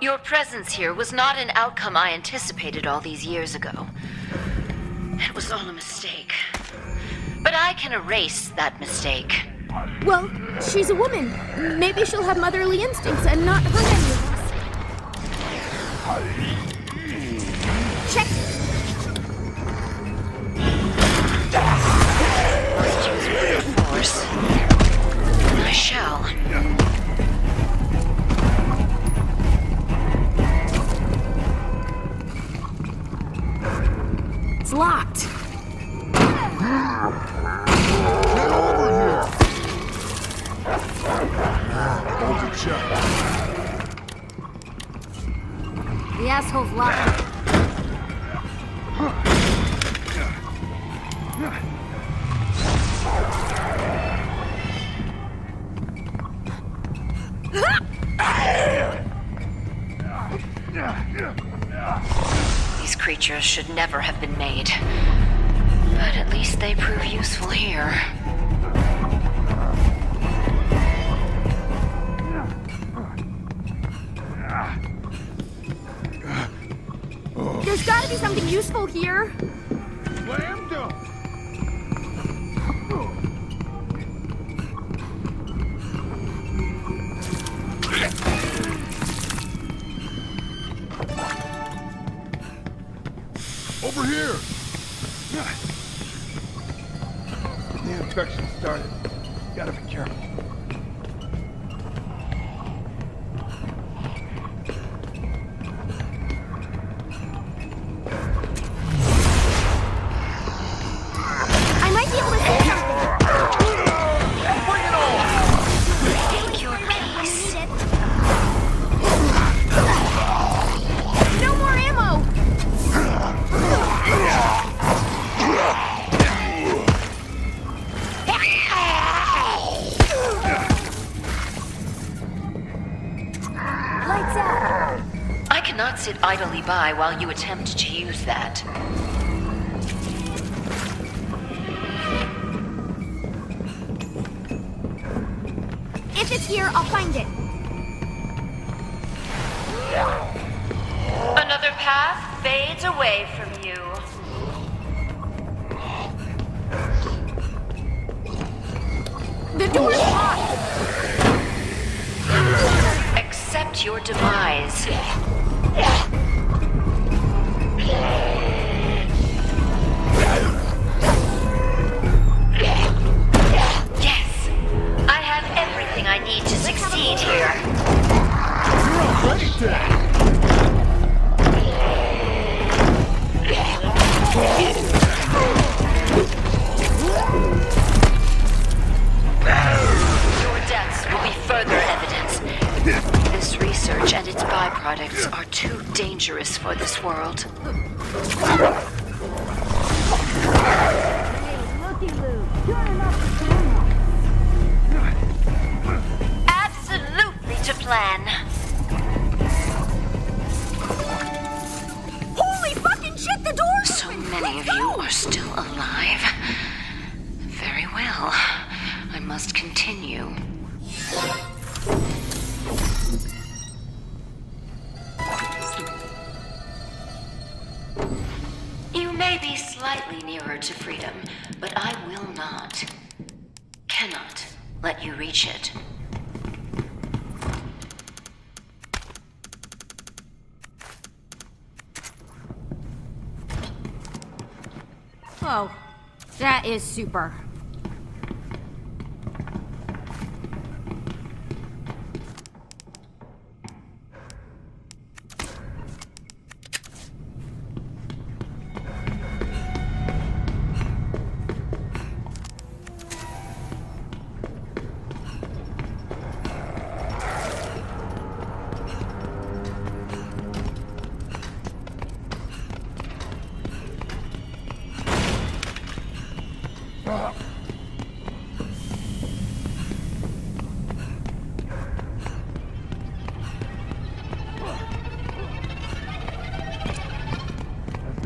Your presence here was not an outcome I anticipated all these years ago. It was all a mistake. But I can erase that mistake. Well, she's a woman. Maybe she'll have motherly instincts and not hurt any of us. Check. Must use force. I shall. Locked. Get over here! Hold it shut. The asshole's locked. Creatures should never have been made. But at least they prove useful here. There's gotta be something useful here. Over here! The infection started. Gotta be careful. Are too dangerous for this world. Super.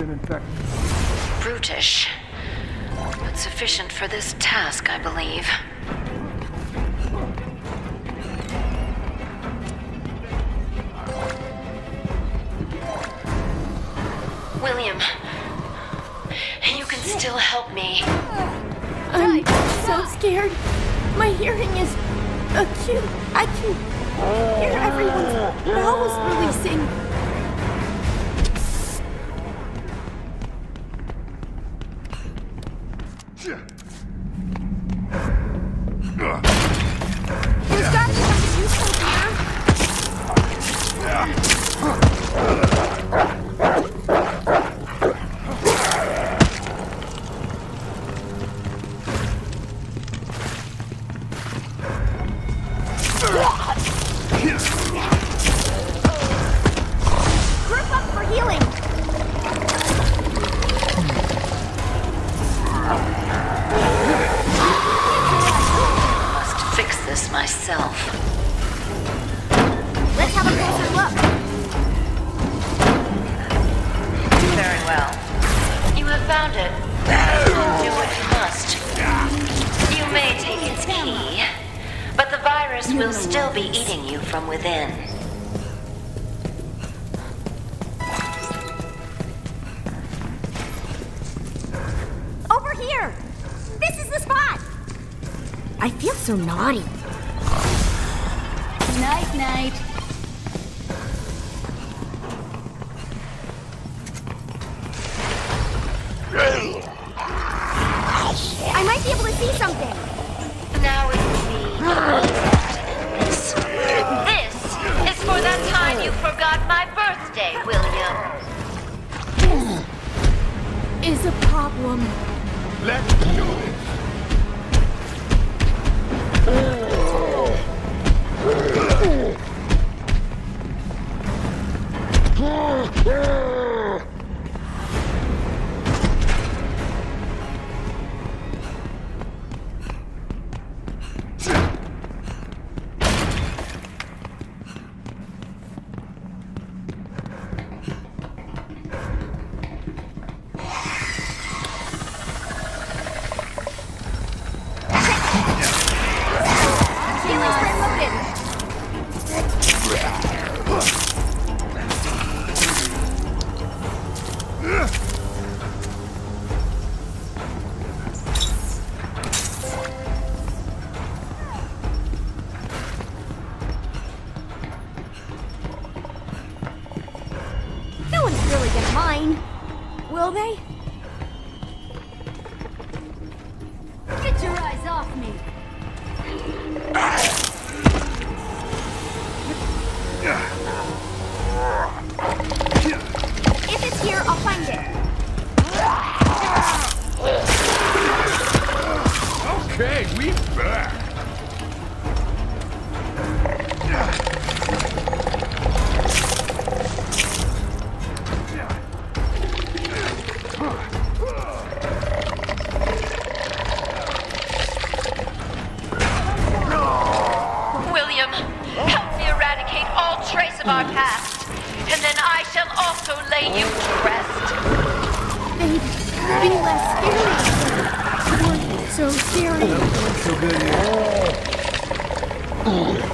been infected. Brutish. But sufficient for this task, I believe. William, you can still help me. I'm so scared. My hearing is acute. I can hear everyone's bowels releasing. so naughty. Night, night. If it's here, I'll find it. Okay, we back. our past, and then I shall also lay you to rest. Baby, be less scary. You're so scary. so good. Oh.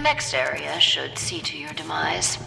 The next area should see to your demise.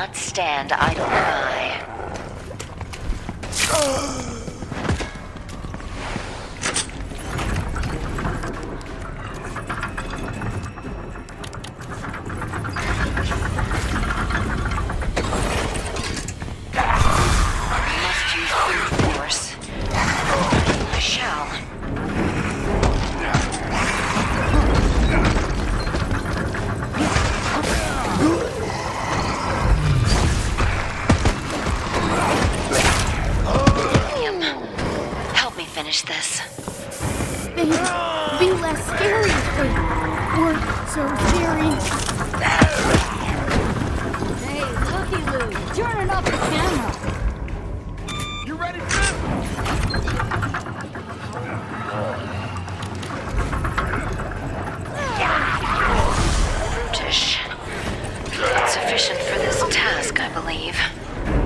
not stand idle. Believe.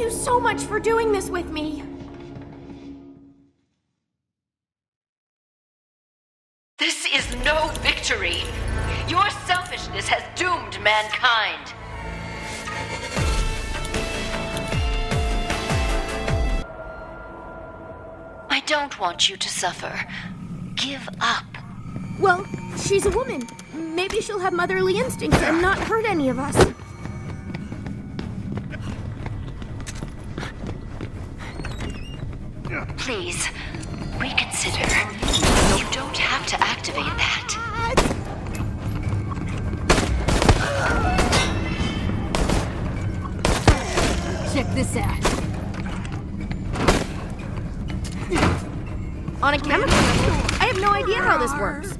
You so much for doing this with me. This is no victory. Your selfishness has doomed mankind. I don't want you to suffer. Give up. Well, she's a woman. Maybe she'll have motherly instincts and not hurt any of us. Please, reconsider. You don't have to activate that. Check this out. On a chemical level, I have no idea how this works.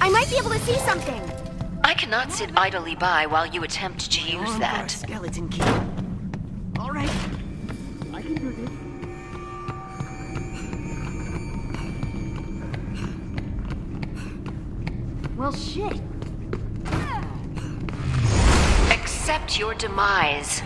I might be able to see something cannot sit idly by while you attempt to use that. Skeleton key. All right. I can do this. Well, shit. Accept your demise.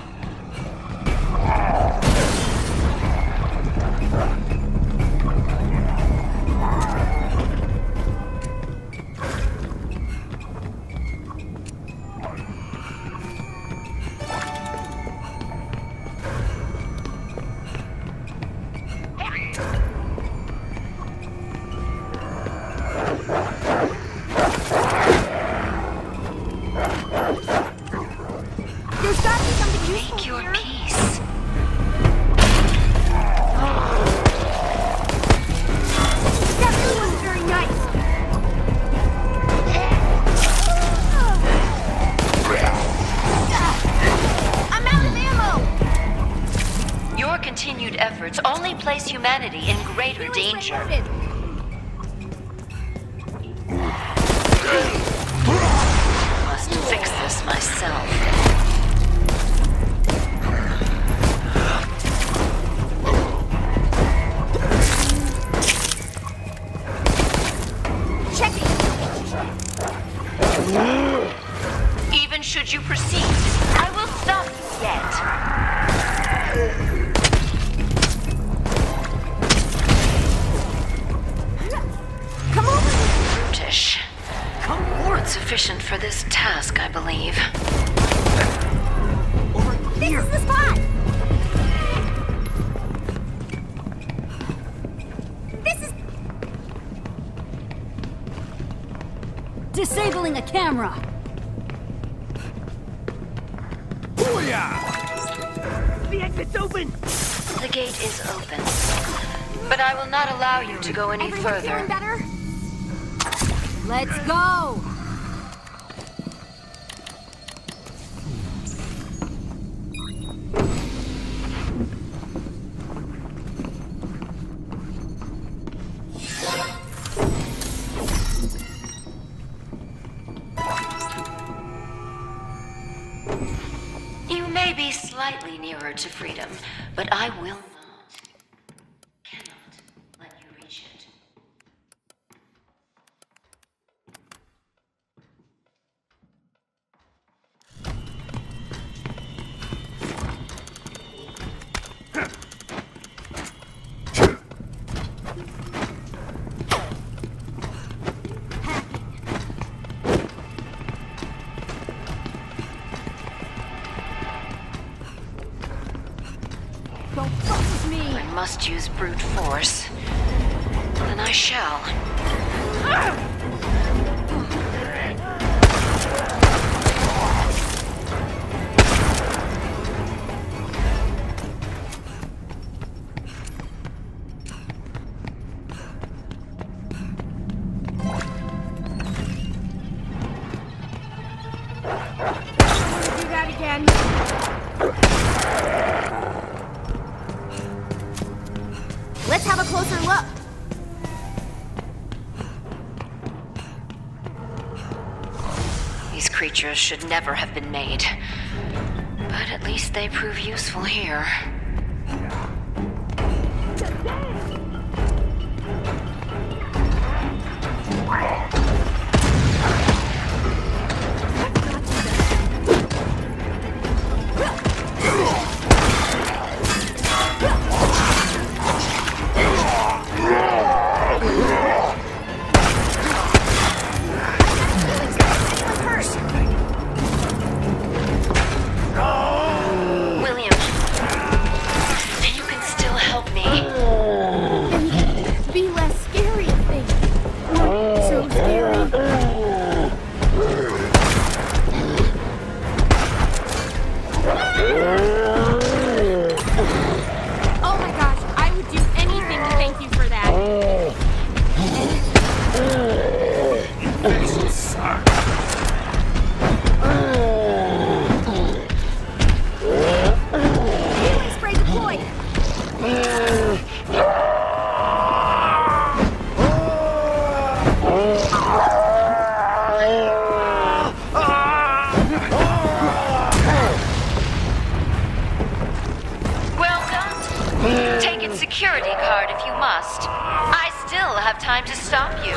danger. Disabling a camera! Booyah! The exit's open! The gate is open. But I will not allow you to go any further. Better? Let's go! to freedom. again. Let's have a closer look. These creatures should never have been made. But at least they prove useful here. security card if you must. I still have time to stop you.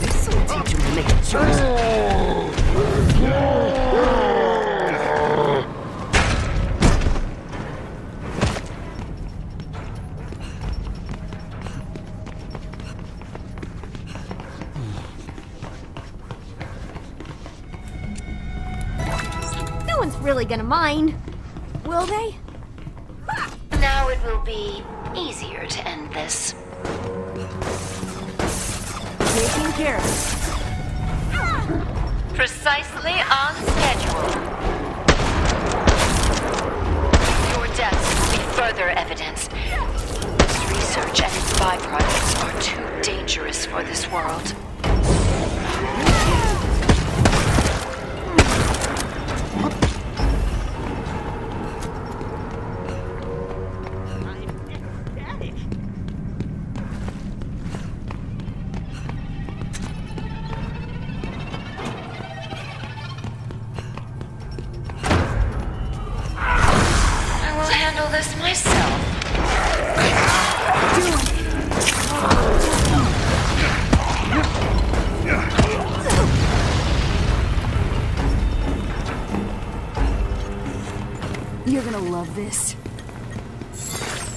This'll teach you to make a choice. No one's really gonna mind, will they? Now it will be easier to end this. Taking care of it. Precisely on schedule. Your deaths will be further evidence. This research and its byproducts are too dangerous for this world.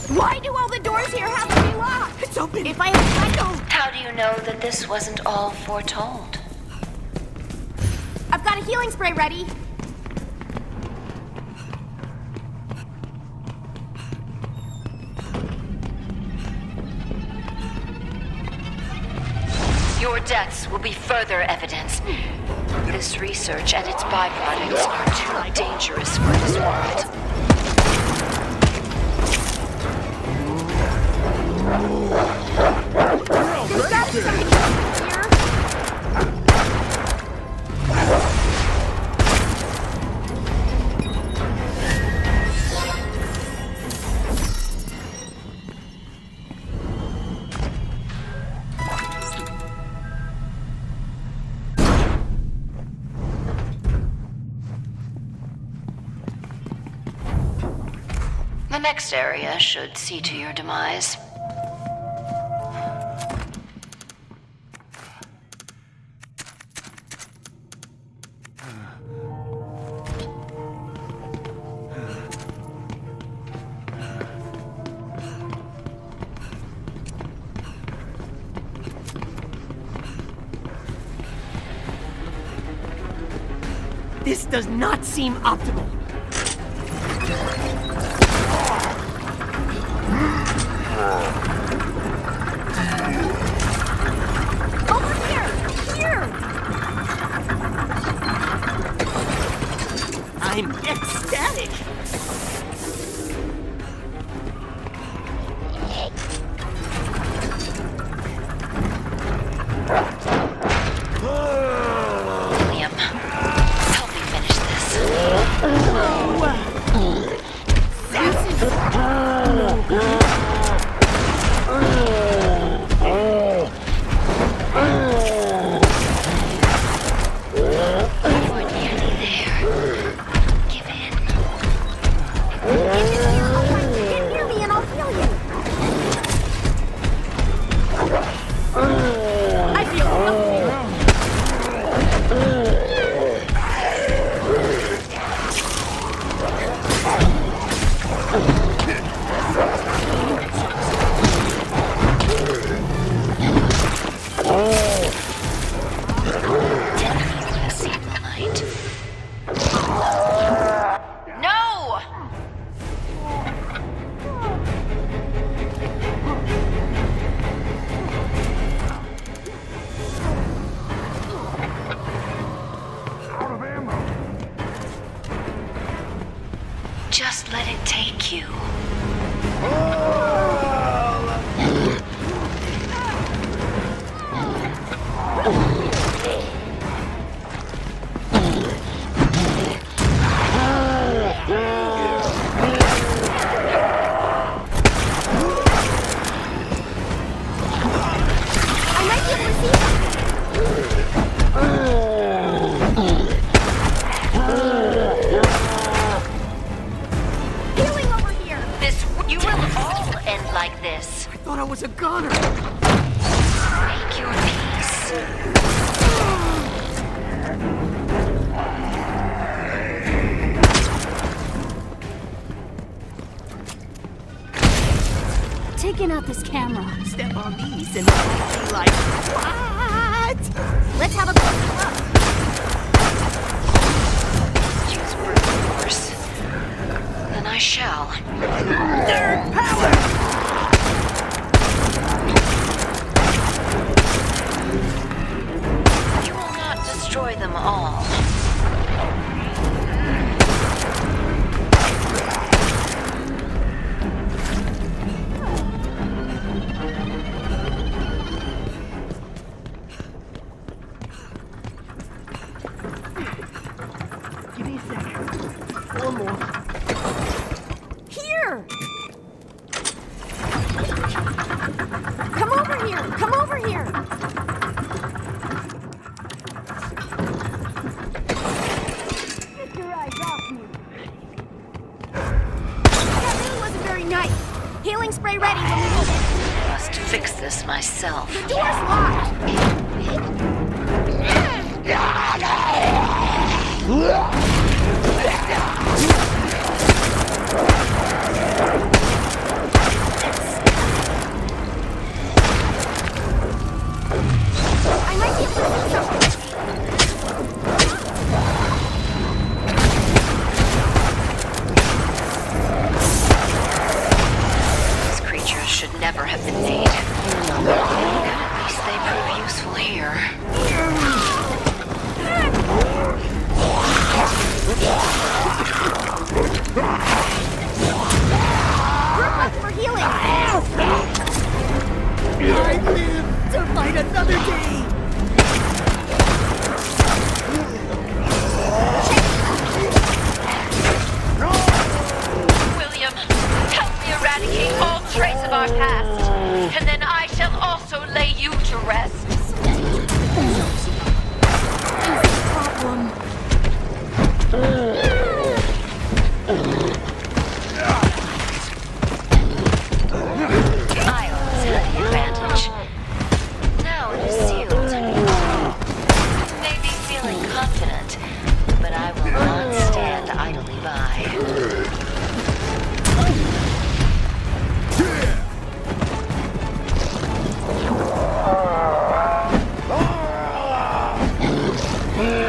Why do all the doors here have to be locked? It's open. If I had Psycho, How do you know that this wasn't all foretold? I've got a healing spray ready. Your deaths will be further evidence. This research and its byproducts are too dangerous for this world. The next area should see to your demise. Does not seem optimal. Healing spray ready when. Must fix this myself. The door's locked! I might be able to should never have been made. At least they prove useful here. Group for healing! I live to fight another day! William, help me eradicate trace of our past, and then I shall also lay you to rest. Mm.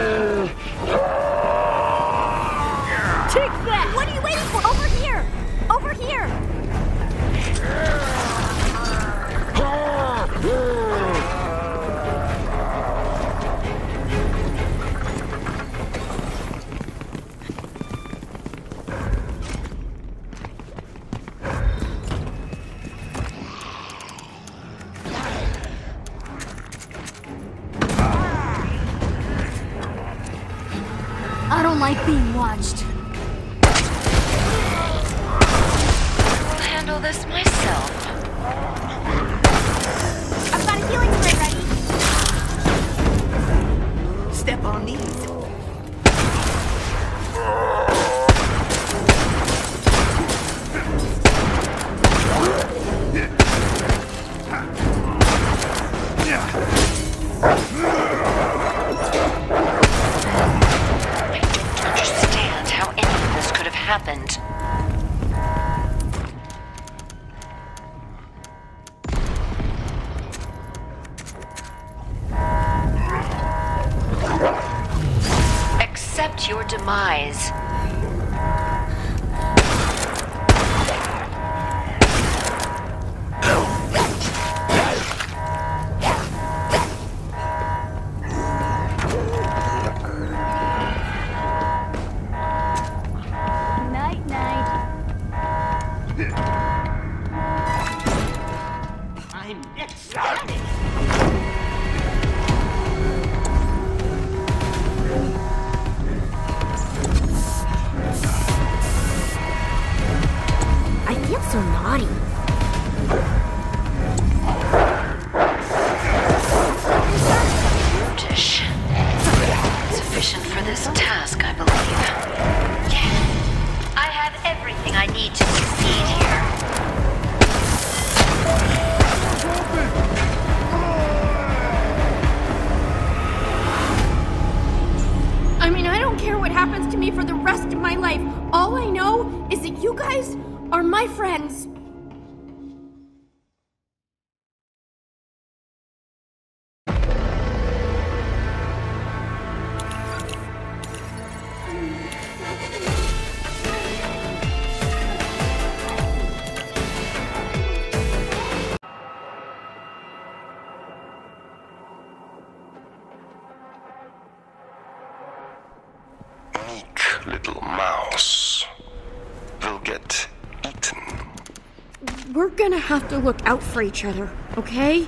look out for each other, okay?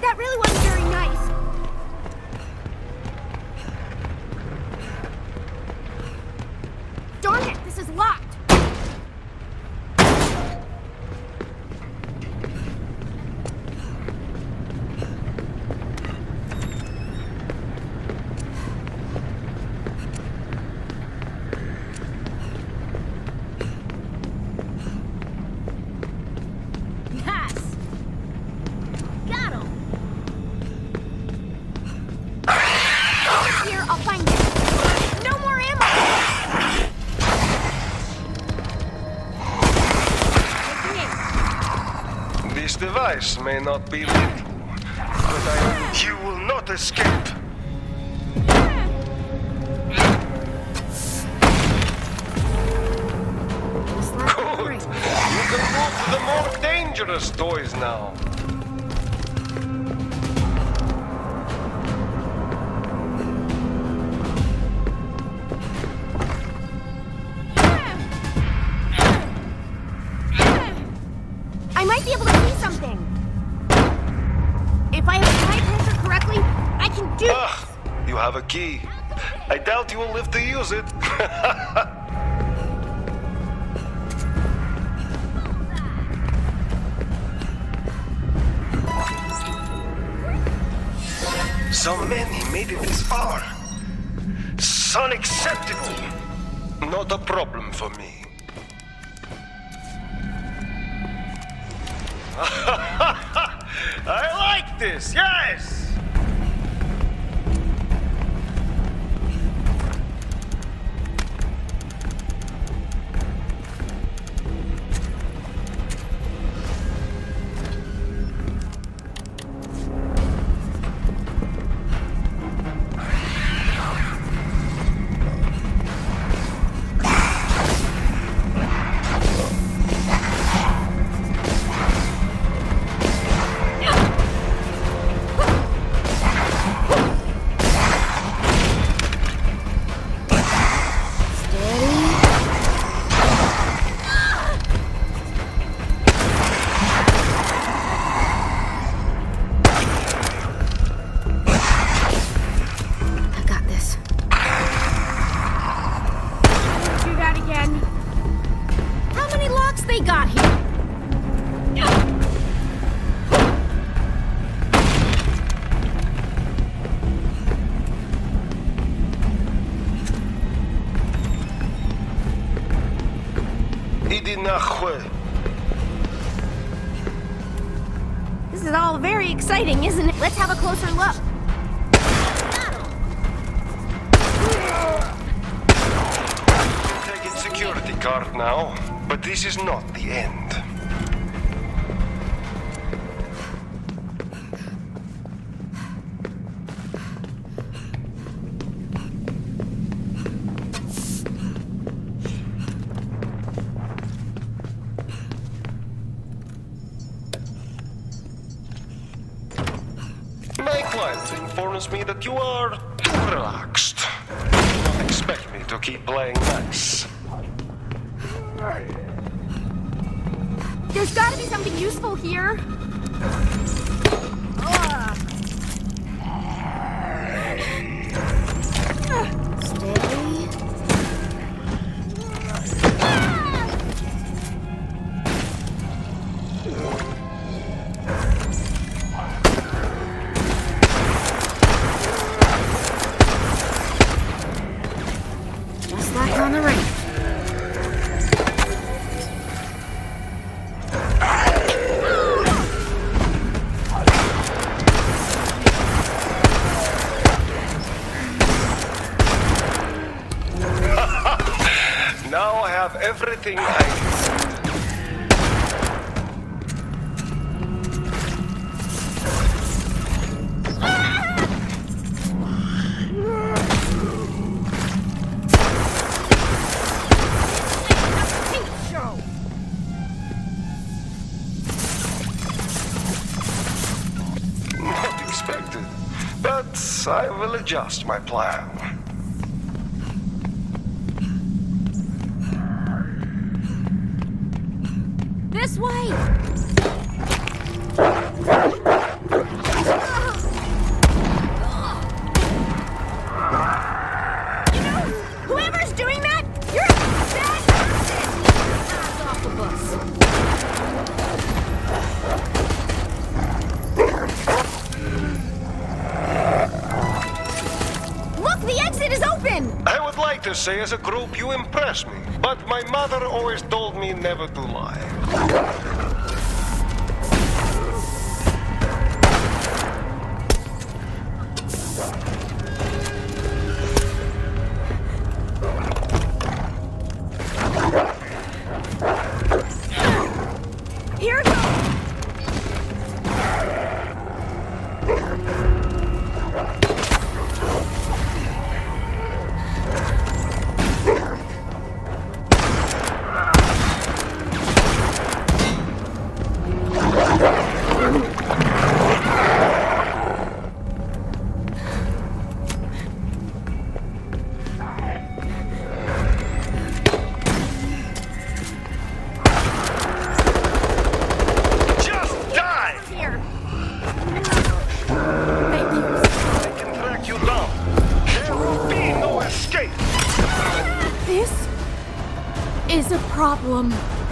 That really wasn't very nice. Darn it, this is locked. This may not be lethal, but I, you will not escape. Good. You can move to the more dangerous toys now. Key. I doubt you will live to use it. so many made it this far. It's unacceptable. Not a problem for me. I like this, yes! This is not the end. My client informs me that you are too relaxed. Do not expect me to keep playing nice. There's gotta be something useful here. everything I can. I will adjust my plan. This way! You know, whoever's doing that, you're a bad person! Ass off the bus. Look, the exit is open! I would like to say as a group you impress me, but my mother always told me never to lie. Here problem.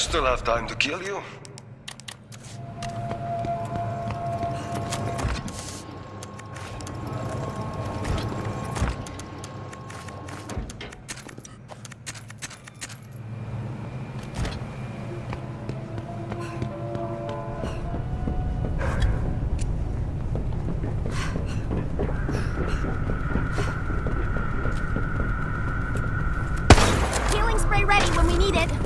Still have time to kill you. Ready when we need it.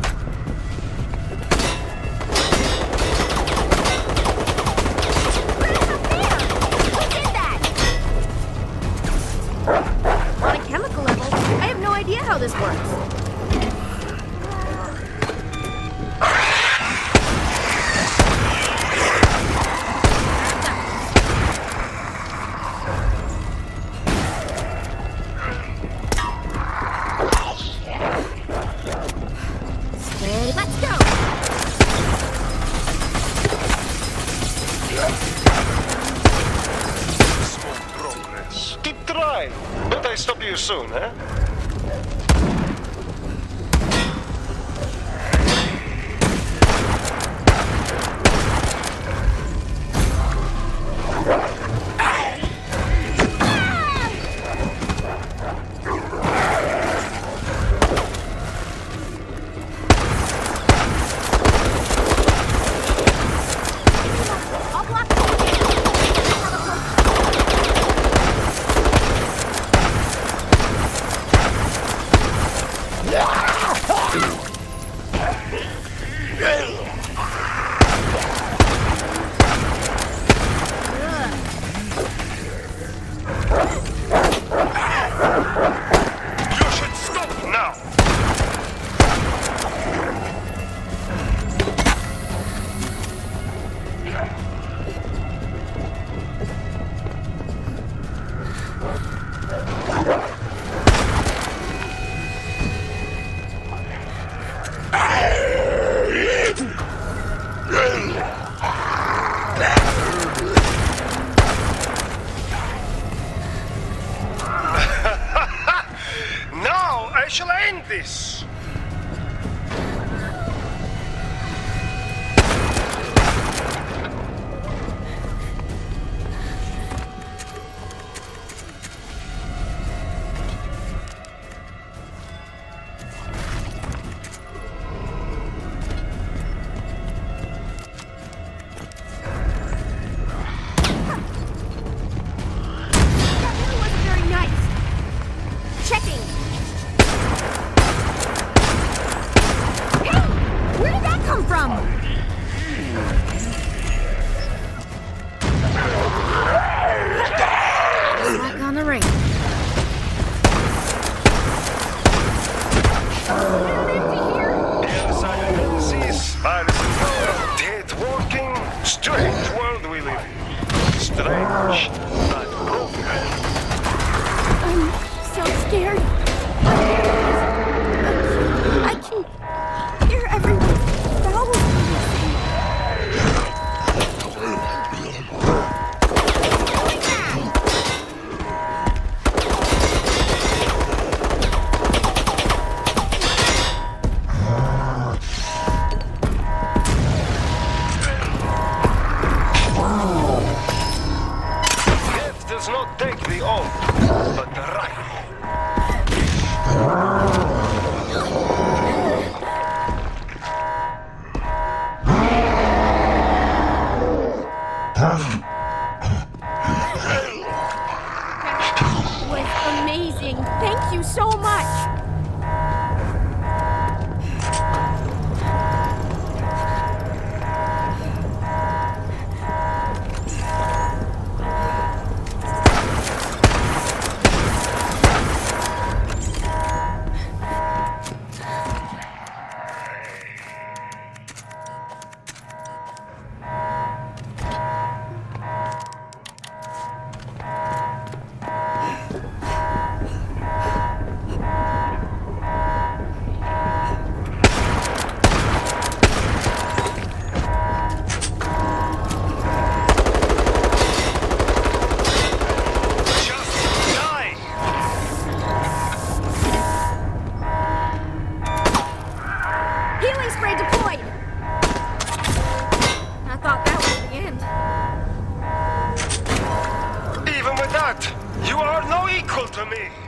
me.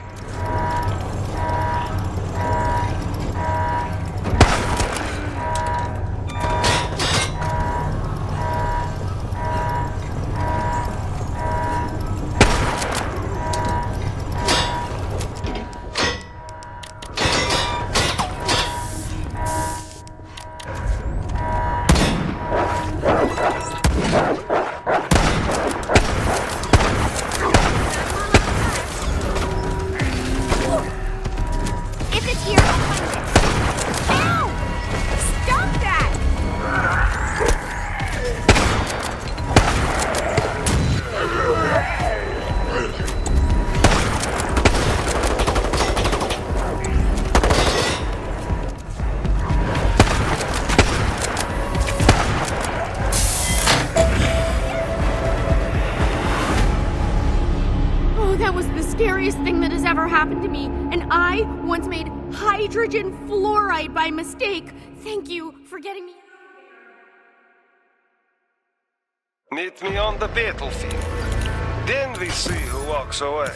the battlefield. Then we see who walks away.